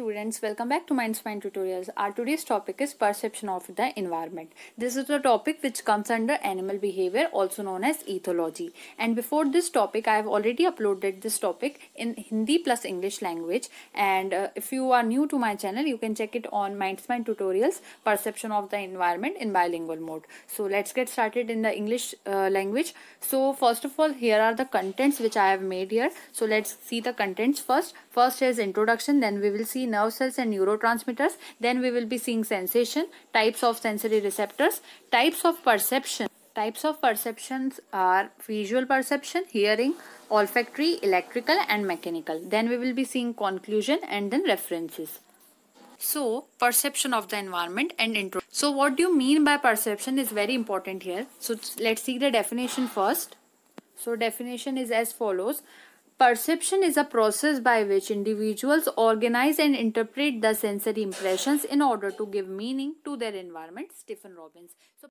students, welcome back to Mindsmine Tutorials. Our today's topic is perception of the environment. This is the topic which comes under animal behavior also known as ethology. And before this topic, I have already uploaded this topic in Hindi plus English language. And uh, if you are new to my channel, you can check it on Mindsmine Tutorials, perception of the environment in bilingual mode. So let's get started in the English uh, language. So first of all, here are the contents which I have made here. So let's see the contents first. First is introduction, then we will see nerve cells and neurotransmitters, then we will be seeing sensation, types of sensory receptors, types of perception. Types of perceptions are visual perception, hearing, olfactory, electrical and mechanical. Then we will be seeing conclusion and then references. So, perception of the environment and intro. So, what do you mean by perception is very important here. So, let's see the definition first. So, definition is as follows. Perception is a process by which individuals organize and interpret the sensory impressions in order to give meaning to their environment. Stephen Robbins. So,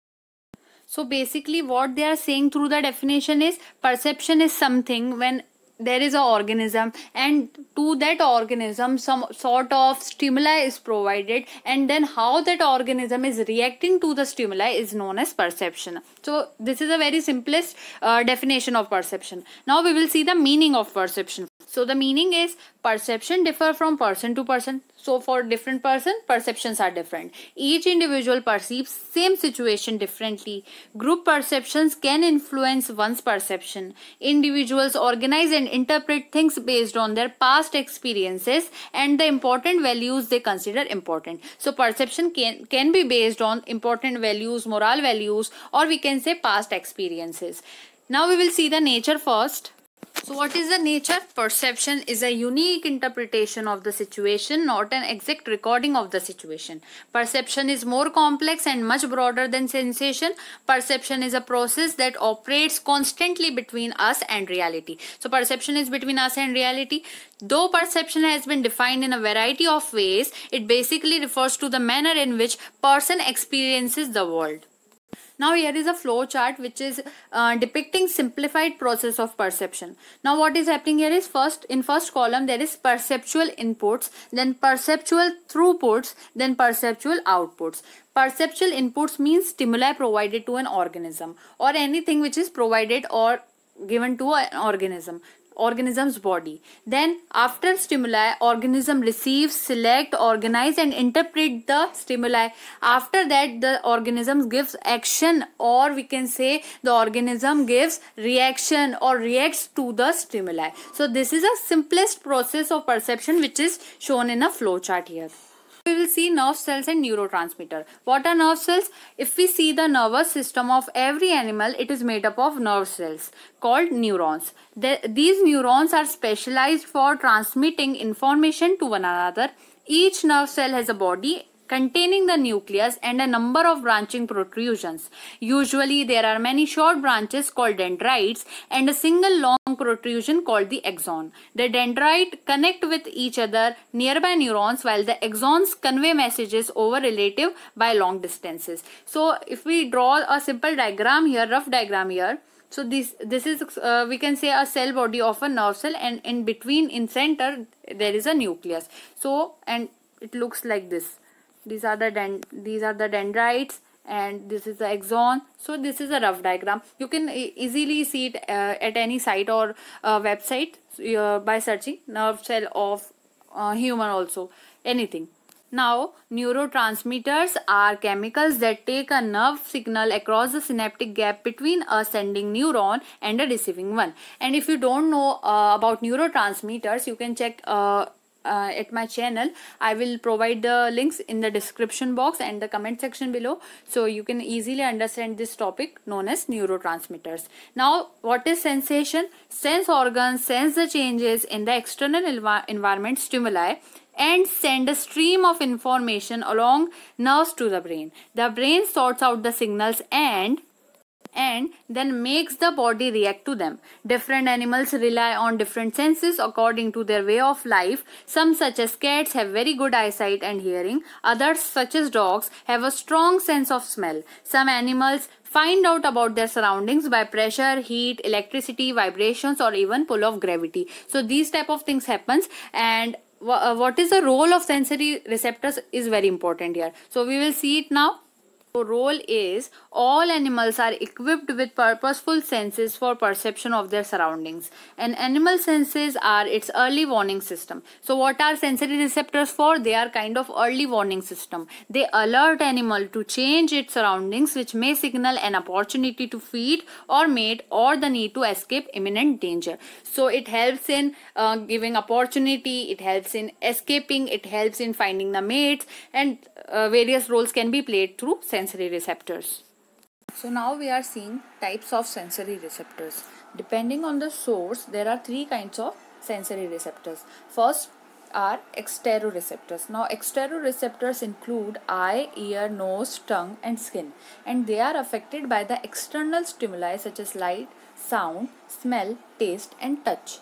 so basically what they are saying through the definition is perception is something when there is an organism and to that organism some sort of stimuli is provided and then how that organism is reacting to the stimuli is known as perception. So this is a very simplest uh, definition of perception. Now we will see the meaning of perception so the meaning is perception differ from person to person. So for different person perceptions are different. Each individual perceives same situation differently. Group perceptions can influence one's perception. Individuals organize and interpret things based on their past experiences and the important values they consider important. So perception can can be based on important values moral values or we can say past experiences. Now we will see the nature first so what is the nature? Perception is a unique interpretation of the situation, not an exact recording of the situation. Perception is more complex and much broader than sensation. Perception is a process that operates constantly between us and reality. So perception is between us and reality. Though perception has been defined in a variety of ways, it basically refers to the manner in which person experiences the world. Now here is a flow chart which is uh, depicting simplified process of perception. Now what is happening here is first in first column there is perceptual inputs, then perceptual throughputs, then perceptual outputs. Perceptual inputs means stimuli provided to an organism or anything which is provided or given to an organism organism's body. Then after stimuli, organism receives, select, organize and interpret the stimuli. After that the organism gives action or we can say the organism gives reaction or reacts to the stimuli. So this is a simplest process of perception which is shown in a flow chart here we will see nerve cells and neurotransmitter. What are nerve cells? If we see the nervous system of every animal, it is made up of nerve cells called neurons. The, these neurons are specialized for transmitting information to one another. Each nerve cell has a body containing the nucleus and a number of branching protrusions. Usually there are many short branches called dendrites and a single long protrusion called the axon. The dendrite connect with each other nearby neurons while the axons convey messages over relative by long distances. So if we draw a simple diagram here, rough diagram here, so this this is uh, we can say a cell body of a nerve cell and in between in center there is a nucleus so and it looks like this these are the these are the dendrites and this is the axon so this is a rough diagram. You can easily see it uh, at any site or uh, website uh, by searching nerve cell of uh, human also. Anything. Now, neurotransmitters are chemicals that take a nerve signal across the synaptic gap between a sending neuron and a receiving one. And if you don't know uh, about neurotransmitters, you can check uh, at my channel i will provide the links in the description box and the comment section below so you can easily understand this topic known as neurotransmitters. Now what is sensation? Sense organs sense the changes in the external env environment stimuli and send a stream of information along nerves to the brain. The brain sorts out the signals and and then makes the body react to them. Different animals rely on different senses according to their way of life. Some such as cats have very good eyesight and hearing. Others such as dogs have a strong sense of smell. Some animals find out about their surroundings by pressure, heat, electricity, vibrations or even pull of gravity. So these type of things happens and uh, what is the role of sensory receptors is very important here so we will see it now role is all animals are equipped with purposeful senses for perception of their surroundings. And animal senses are its early warning system. So what are sensory receptors for? They are kind of early warning system. They alert animal to change its surroundings which may signal an opportunity to feed or mate or the need to escape imminent danger. So it helps in uh, giving opportunity, it helps in escaping, it helps in finding the mates and uh, various roles can be played through sensory sensory receptors. So now we are seeing types of sensory receptors. Depending on the source, there are three kinds of sensory receptors. First are exteroreceptors. Now exteroreceptors include eye, ear, nose, tongue and skin and they are affected by the external stimuli such as light, sound, smell, taste and touch.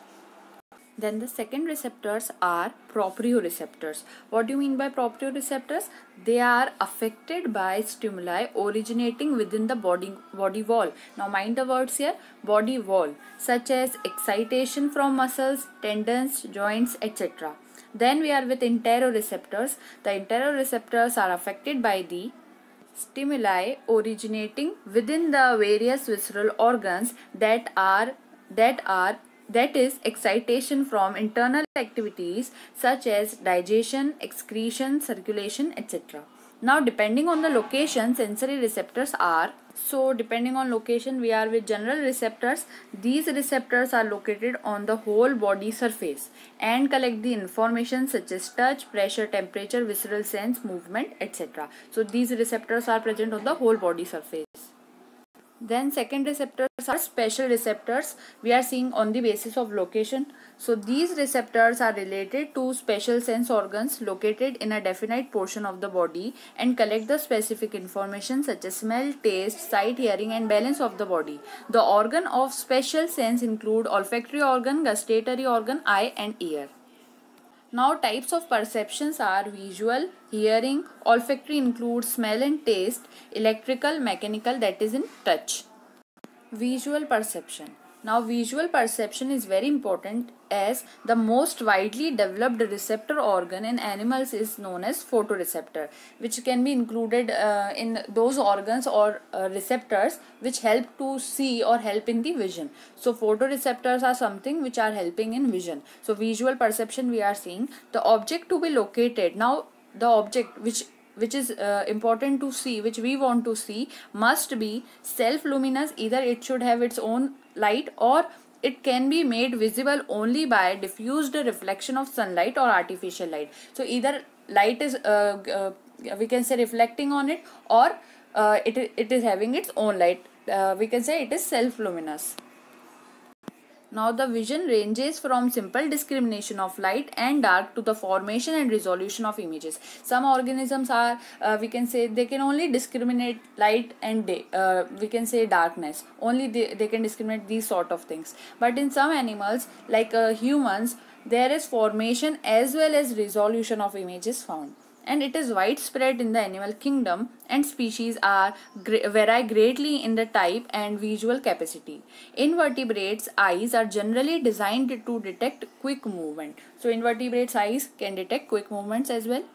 Then the second receptors are proprioceptors. What do you mean by proprioceptors? They are affected by stimuli originating within the body, body wall. Now mind the words here, body wall, such as excitation from muscles, tendons, joints, etc. Then we are with interoreceptors. The interoreceptors are affected by the stimuli originating within the various visceral organs that are that are that is excitation from internal activities such as digestion, excretion, circulation, etc. Now depending on the location sensory receptors are so depending on location we are with general receptors. These receptors are located on the whole body surface and collect the information such as touch pressure temperature visceral sense movement etc so these receptors are present on the whole body surface then second receptors are special receptors we are seeing on the basis of location. So these receptors are related to special sense organs located in a definite portion of the body and collect the specific information such as smell, taste, sight, hearing and balance of the body. The organ of special sense include olfactory organ, gustatory organ, eye and ear. Now types of perceptions are visual, hearing, olfactory includes smell and taste, electrical, mechanical that is in touch. Visual perception. Now visual perception is very important as the most widely developed receptor organ in animals is known as photoreceptor which can be included uh, in those organs or uh, receptors which help to see or help in the vision. So photoreceptors are something which are helping in vision. So visual perception we are seeing the object to be located. Now the object which which is uh, important to see which we want to see must be self luminous either it should have its own light or it can be made visible only by diffused reflection of sunlight or artificial light. So either light is uh, uh, we can say reflecting on it or uh, it, it is having its own light. Uh, we can say it is self luminous now the vision ranges from simple discrimination of light and dark to the formation and resolution of images. Some organisms are, uh, we can say, they can only discriminate light and day, uh, we can say darkness. Only they, they can discriminate these sort of things. But in some animals, like uh, humans, there is formation as well as resolution of images found and it is widespread in the animal kingdom and species are vary greatly in the type and visual capacity. Invertebrates eyes are generally designed to detect quick movement. So invertebrates eyes can detect quick movements as well.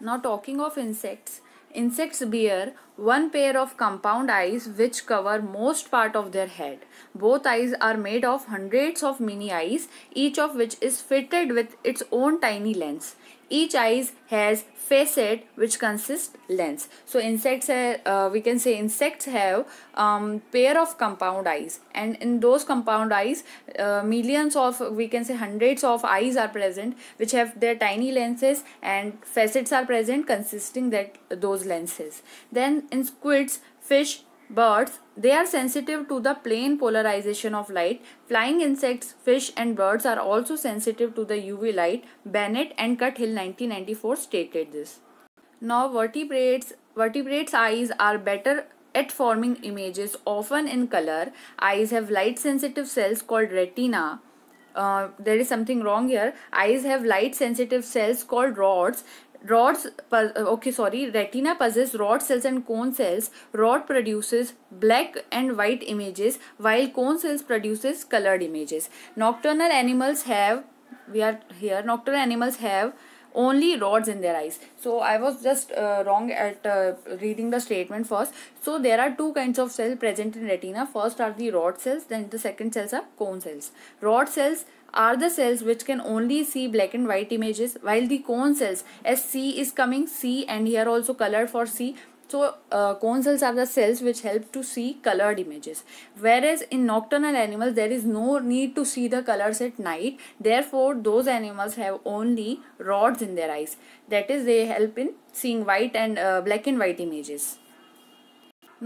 Now talking of insects, Insects bear one pair of compound eyes which cover most part of their head. Both eyes are made of hundreds of mini eyes, each of which is fitted with its own tiny lens. Each eye has facet which consists lens. So insects, uh, we can say insects have um, pair of compound eyes and in those compound eyes, uh, millions of, we can say hundreds of eyes are present which have their tiny lenses and facets are present consisting that those lenses. Then in squids, fish, Birds, they are sensitive to the plane polarization of light. Flying insects, fish and birds are also sensitive to the UV light. Bennett and Cuthill 1994 stated this. Now vertebrates, vertebrates eyes are better at forming images often in color. Eyes have light sensitive cells called retina. Uh, there is something wrong here. Eyes have light sensitive cells called rods rods okay sorry retina possesses rod cells and cone cells. Rod produces black and white images while cone cells produces colored images. Nocturnal animals have we are here nocturnal animals have only rods in their eyes. So i was just uh, wrong at uh, reading the statement first. So there are two kinds of cells present in retina. First are the rod cells then the second cells are cone cells. Rod cells are the cells which can only see black and white images while the cone cells as C is coming C and here also color for C so uh, cone cells are the cells which help to see colored images. Whereas in nocturnal animals there is no need to see the colors at night. Therefore those animals have only rods in their eyes. That is they help in seeing white and uh, black and white images.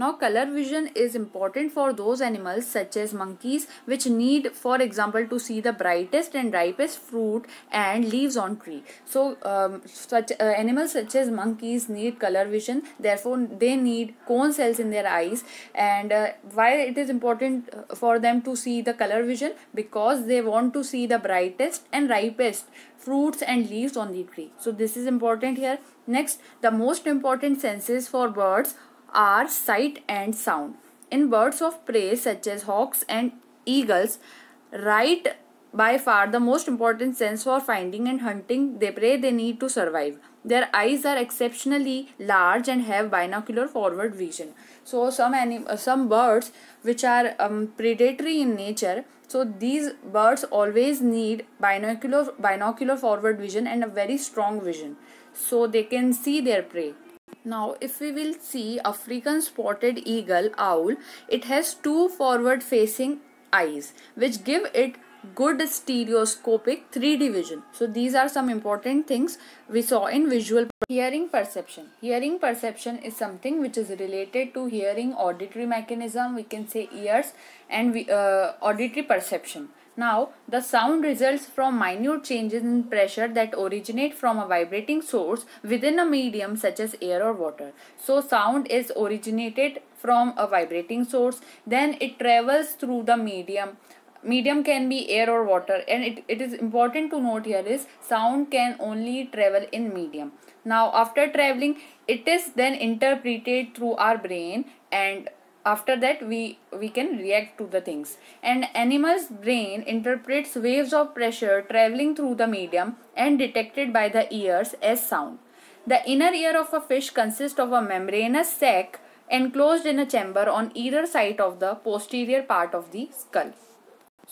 Now color vision is important for those animals such as monkeys which need for example to see the brightest and ripest fruit and leaves on tree. So um, such uh, animals such as monkeys need color vision therefore they need cone cells in their eyes and uh, why it is important uh, for them to see the color vision because they want to see the brightest and ripest fruits and leaves on the tree. So this is important here. Next the most important senses for birds are sight and sound. In birds of prey such as hawks and eagles, right by far the most important sense for finding and hunting the prey they need to survive. Their eyes are exceptionally large and have binocular forward vision. So some anim uh, some birds which are um, predatory in nature, so these birds always need binocular binocular forward vision and a very strong vision so they can see their prey. Now if we will see African spotted eagle owl, it has two forward facing eyes which give it good stereoscopic 3D vision. So these are some important things we saw in visual hearing perception. Hearing perception is something which is related to hearing auditory mechanism we can say ears and we, uh, auditory perception. Now, the sound results from minute changes in pressure that originate from a vibrating source within a medium such as air or water. So, sound is originated from a vibrating source, then it travels through the medium. Medium can be air or water, and it, it is important to note here is sound can only travel in medium. Now, after traveling, it is then interpreted through our brain and after that we we can react to the things. And animal's brain interprets waves of pressure traveling through the medium and detected by the ears as sound. The inner ear of a fish consists of a membranous sac enclosed in a chamber on either side of the posterior part of the skull.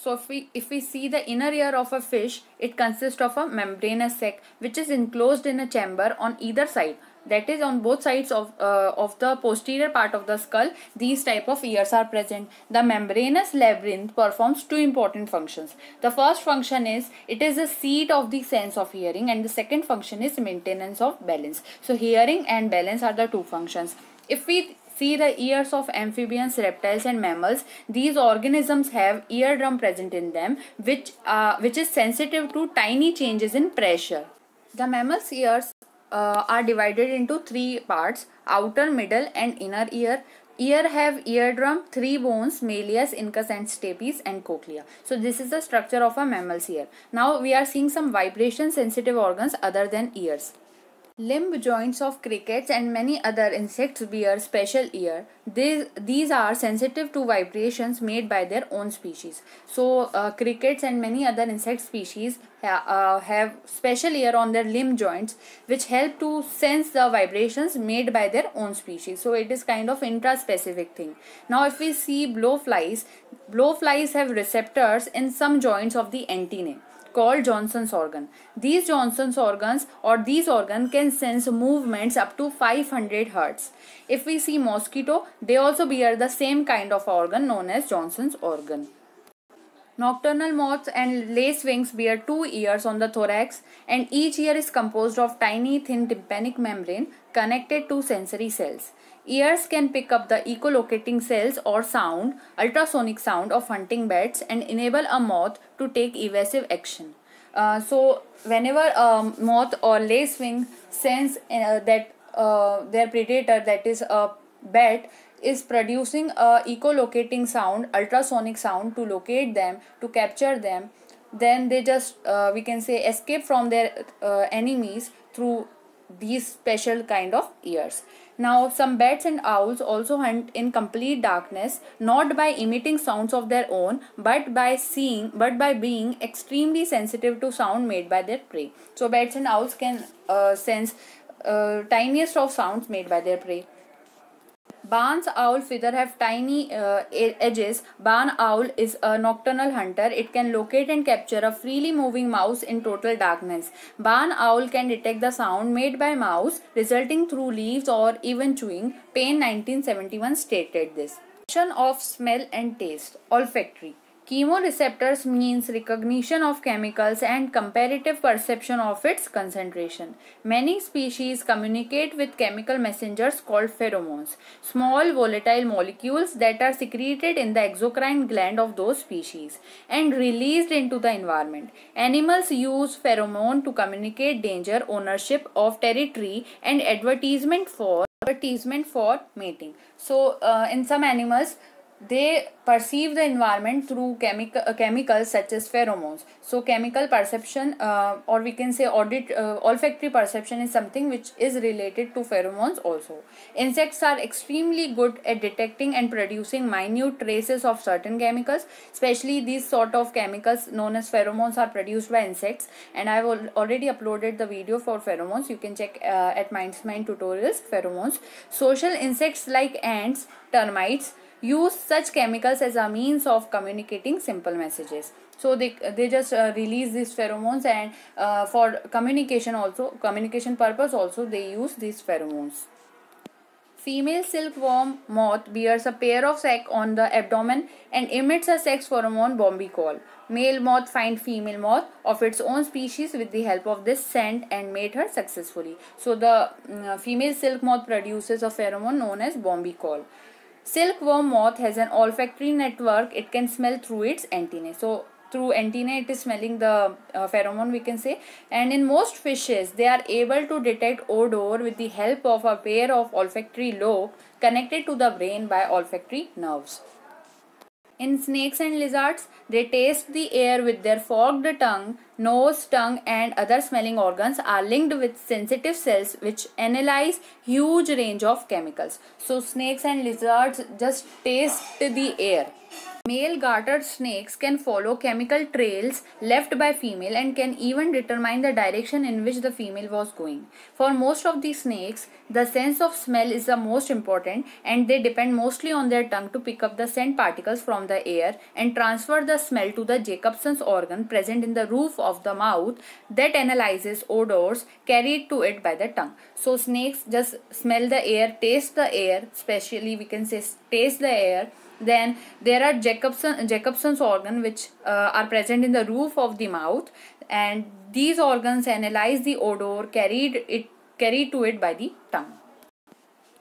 So if we if we see the inner ear of a fish it consists of a membranous sac which is enclosed in a chamber on either side that is on both sides of uh, of the posterior part of the skull these type of ears are present. The membranous labyrinth performs two important functions. The first function is it is the seat of the sense of hearing and the second function is maintenance of balance. So hearing and balance are the two functions. If we see the ears of amphibians reptiles and mammals these organisms have eardrum present in them which uh, which is sensitive to tiny changes in pressure. The mammal's ears uh, are divided into three parts outer middle and inner ear. Ear have eardrum three bones malleus incus and stapes and cochlea. So this is the structure of a mammal's ear. Now we are seeing some vibration sensitive organs other than ears Limb joints of crickets and many other insects bear special ear. These, these are sensitive to vibrations made by their own species. So uh, crickets and many other insect species ha uh, have special ear on their limb joints which help to sense the vibrations made by their own species. So it is kind of intra-specific thing. Now if we see blowflies, blowflies have receptors in some joints of the antennae called Johnston's organ. These Johnston's organs or these organs can sense movements up to 500 hertz. If we see mosquito, they also bear the same kind of organ known as Johnston's organ. Nocturnal moths and lacewings bear two ears on the thorax and each ear is composed of tiny thin tympanic membrane connected to sensory cells. Ears can pick up the echolocating cells or sound, ultrasonic sound of hunting bats and enable a moth to take evasive action. Uh, so whenever a moth or lacewing sense uh, that uh, their predator that is a bat is producing a echolocating sound ultrasonic sound to locate them to capture them then they just uh, we can say escape from their uh, enemies through these special kind of ears. Now, some bats and owls also hunt in complete darkness, not by emitting sounds of their own, but by seeing, but by being extremely sensitive to sound made by their prey. So, bats and owls can uh, sense uh, tiniest of sounds made by their prey. Barn's owl feather have tiny uh, edges. Barn owl is a nocturnal hunter. It can locate and capture a freely moving mouse in total darkness. Barn owl can detect the sound made by mouse resulting through leaves or even chewing. Payne 1971 stated this. Of smell and taste. Olfactory. Chemoreceptors means recognition of chemicals and comparative perception of its concentration. Many species communicate with chemical messengers called pheromones, small volatile molecules that are secreted in the exocrine gland of those species and released into the environment. Animals use pheromone to communicate danger, ownership of territory and advertisement for advertisement for mating. So uh, in some animals they perceive the environment through chemical uh, chemicals such as pheromones. So chemical perception uh, or we can say audit uh, olfactory perception is something which is related to pheromones also. Insects are extremely good at detecting and producing minute traces of certain chemicals. Especially these sort of chemicals known as pheromones are produced by insects. And i have already uploaded the video for pheromones. You can check uh, at Mindsmine tutorials pheromones. Social insects like ants termites use such chemicals as a means of communicating simple messages. So they they just uh, release these pheromones and uh, for communication also communication purpose also they use these pheromones. Female silkworm moth bears a pair of sac on the abdomen and emits a sex pheromone bombykol male moth find female moth of its own species with the help of this scent and mate her successfully. So the uh, female silk moth produces a pheromone known as bombykol Silkworm moth has an olfactory network. It can smell through its antennae. So through antennae it is smelling the uh, pheromone we can say and in most fishes they are able to detect odor with the help of a pair of olfactory lobe connected to the brain by olfactory nerves. In snakes and lizards, they taste the air with their forked tongue. Nose, tongue and other smelling organs are linked with sensitive cells which analyze huge range of chemicals. So snakes and lizards just taste the air. Male garter snakes can follow chemical trails left by female and can even determine the direction in which the female was going. For most of these snakes, the sense of smell is the most important and they depend mostly on their tongue to pick up the scent particles from the air and transfer the smell to the Jacobson's organ present in the roof of the mouth that analyzes odors carried to it by the tongue. So snakes just smell the air, taste the air, especially we can say taste the air then there are Jacobson, Jacobson's organ which uh, are present in the roof of the mouth and these organs analyze the odor carried it carried to it by the tongue.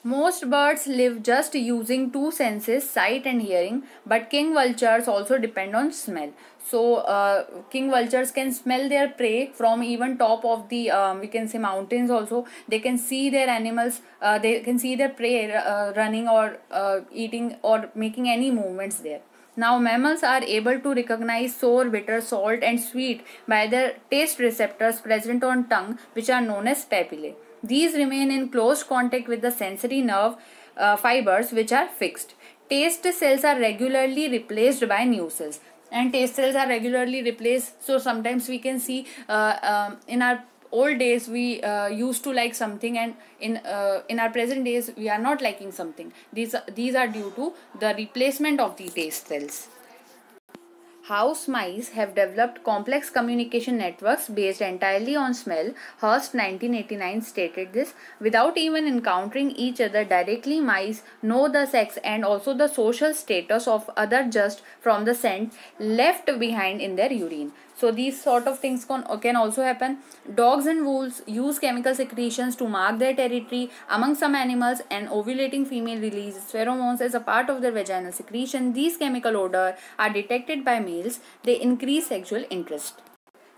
Most birds live just using two senses, sight and hearing, but king vultures also depend on smell. So, uh, king vultures can smell their prey from even top of the, um, we can say mountains also. They can see their animals, uh, they can see their prey uh, running or uh, eating or making any movements there. Now, mammals are able to recognize sour, bitter, salt and sweet by their taste receptors present on tongue which are known as papillae. These remain in close contact with the sensory nerve uh, fibers which are fixed. Taste cells are regularly replaced by new cells and taste cells are regularly replaced. So sometimes we can see uh, um, in our old days we uh, used to like something and in uh, in our present days we are not liking something these these are due to the replacement of the taste cells House mice have developed complex communication networks based entirely on smell. Hurst 1989 stated this. Without even encountering each other directly, mice know the sex and also the social status of other just from the scent left behind in their urine. So these sort of things can, can also happen. Dogs and wolves use chemical secretions to mark their territory. Among some animals, an ovulating female releases pheromones as a part of their vaginal secretion. These chemical odor are detected by males. They increase sexual interest.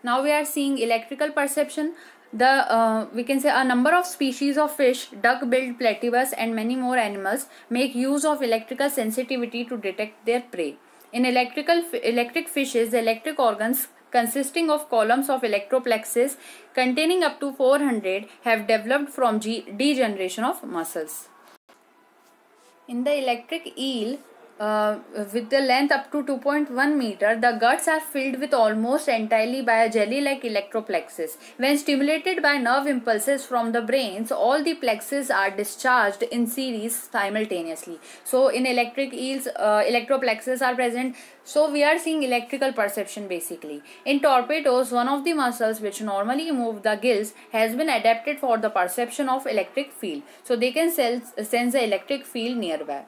Now we are seeing electrical perception the uh, we can say a number of species of fish duck-billed platypus and many more animals make use of electrical sensitivity to detect their prey in electrical electric fishes, the electric organs consisting of columns of electroplaxes containing up to 400 have developed from degeneration of muscles. In the electric eel, uh, with the length up to 2.1 meter, the guts are filled with almost entirely by a jelly-like electroplexus. When stimulated by nerve impulses from the brains, all the plexes are discharged in series simultaneously. So in electric eels, uh, electroplaxes are present. So we are seeing electrical perception basically. In torpedoes, one of the muscles which normally move the gills has been adapted for the perception of electric field. So they can sense, sense the electric field nearby.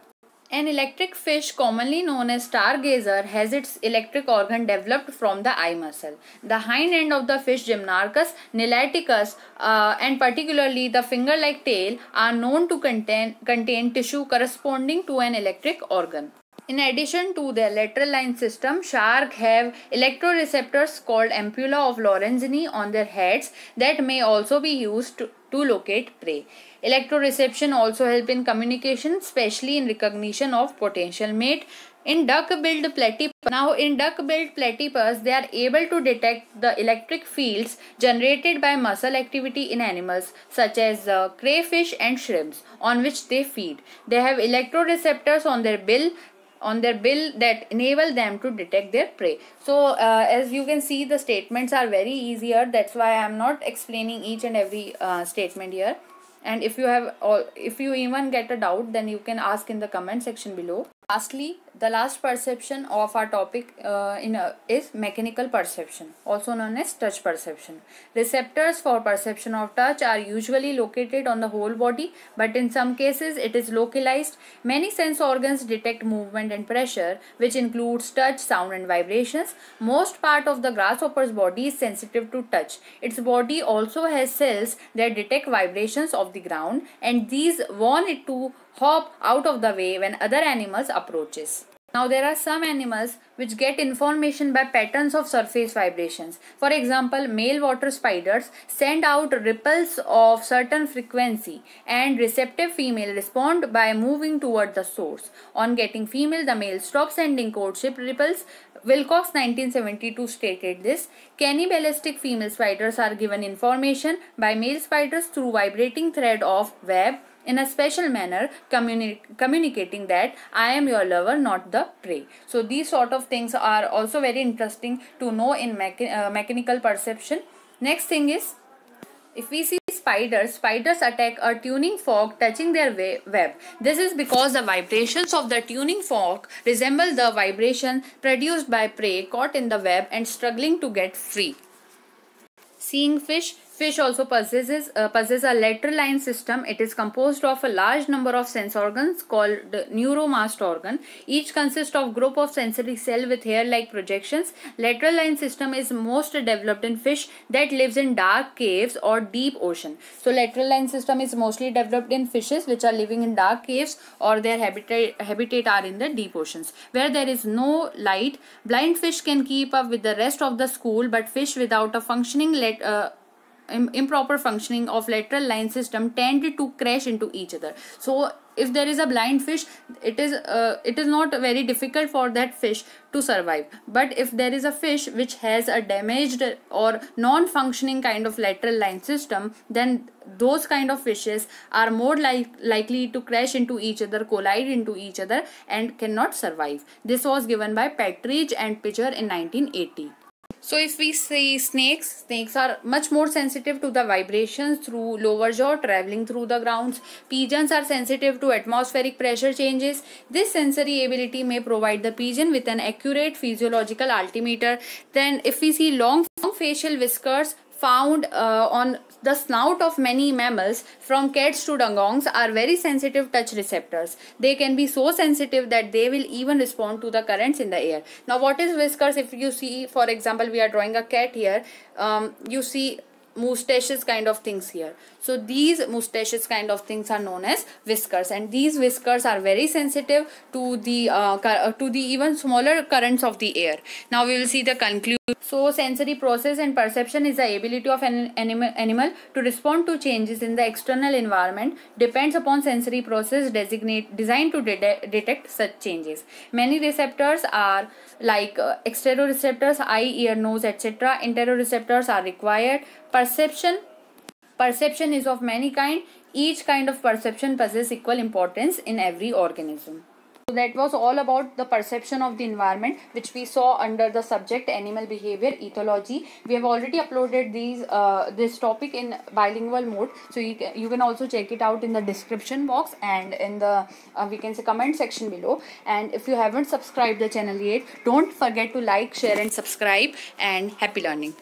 An electric fish commonly known as stargazer has its electric organ developed from the eye muscle. The hind end of the fish Gymnarchus niloticus uh, and particularly the finger-like tail are known to contain, contain tissue corresponding to an electric organ. In addition to their lateral line system, sharks have electroreceptors called ampulla of Lorenzini on their heads that may also be used to, to locate prey. Electroreception also help in communication, especially in recognition of potential mate. In duck-billed platypus, now in duck-billed platypus, they are able to detect the electric fields generated by muscle activity in animals such as uh, crayfish and shrimps on which they feed. They have electroreceptors on their bill on their bill that enable them to detect their prey so uh, as you can see the statements are very easier that's why i'm not explaining each and every uh, statement here and if you have or if you even get a doubt then you can ask in the comment section below. Lastly the last perception of our topic uh, in a, is mechanical perception, also known as touch perception. Receptors for perception of touch are usually located on the whole body, but in some cases it is localized. Many sense organs detect movement and pressure, which includes touch, sound, and vibrations. Most part of the grasshopper's body is sensitive to touch. Its body also has cells that detect vibrations of the ground, and these warn it to hop out of the way when other animals approaches. Now there are some animals which get information by patterns of surface vibrations. For example, male water spiders send out ripples of certain frequency and receptive female respond by moving toward the source. On getting female, the male stops sending courtship ripples. Wilcox 1972 stated this. Cannibalistic female spiders are given information by male spiders through vibrating thread of web in a special manner communi communicating that I am your lover not the prey. So these sort of things are also very interesting to know in uh, mechanical perception. Next thing is if we see spiders, spiders attack a tuning fork touching their web. This is because the vibrations of the tuning fork resemble the vibration produced by prey caught in the web and struggling to get free. Seeing fish Fish also possesses, uh, possesses a lateral line system. It is composed of a large number of sense organs called neuromast organ. Each consists of group of sensory cell with hair-like projections. Lateral line system is most developed in fish that lives in dark caves or deep ocean. So lateral line system is mostly developed in fishes which are living in dark caves or their habitat, habitat are in the deep oceans. Where there is no light, blind fish can keep up with the rest of the school but fish without a functioning let, uh, improper functioning of lateral line system tend to crash into each other. So if there is a blind fish it is uh, it is not very difficult for that fish to survive. But if there is a fish which has a damaged or non-functioning kind of lateral line system then those kind of fishes are more like likely to crash into each other collide into each other and cannot survive. This was given by Partridge and Pitcher in 1980 so if we see snakes, snakes are much more sensitive to the vibrations through lower jaw traveling through the grounds. Pigeons are sensitive to atmospheric pressure changes. This sensory ability may provide the pigeon with an accurate physiological altimeter. Then if we see long facial whiskers, found uh, on the snout of many mammals from cats to dugongs are very sensitive touch receptors. They can be so sensitive that they will even respond to the currents in the air. Now what is whiskers? If you see for example we are drawing a cat here. Um, you see mustaches kind of things here. So these mustaches kind of things are known as whiskers and these whiskers are very sensitive to the uh, to the even smaller currents of the air. Now we will see the conclusion So sensory process and perception is the ability of an animal, animal to respond to changes in the external environment depends upon sensory process designate designed to de detect such changes. Many receptors are like uh, exteroreceptors, eye, ear, nose, etc. Interoreceptors are required. Perception perception is of many kind. Each kind of perception possesses equal importance in every organism. So that was all about the perception of the environment which we saw under the subject animal behavior ethology. We have already uploaded these uh, this topic in bilingual mode. So you can, you can also check it out in the description box and in the uh, we can say comment section below. And if you haven't subscribed the channel yet, don't forget to like, share and subscribe and happy learning.